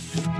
Bye.